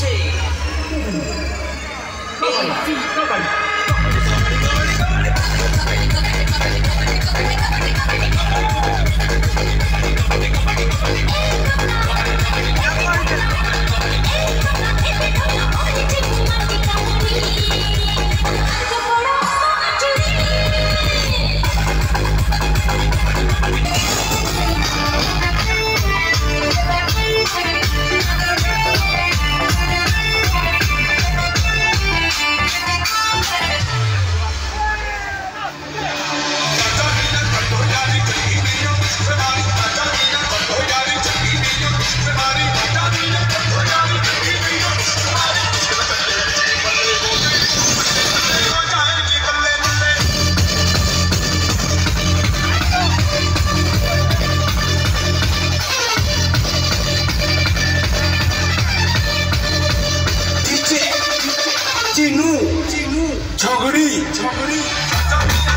Two. Eight. 찐우 저그리. 저그리.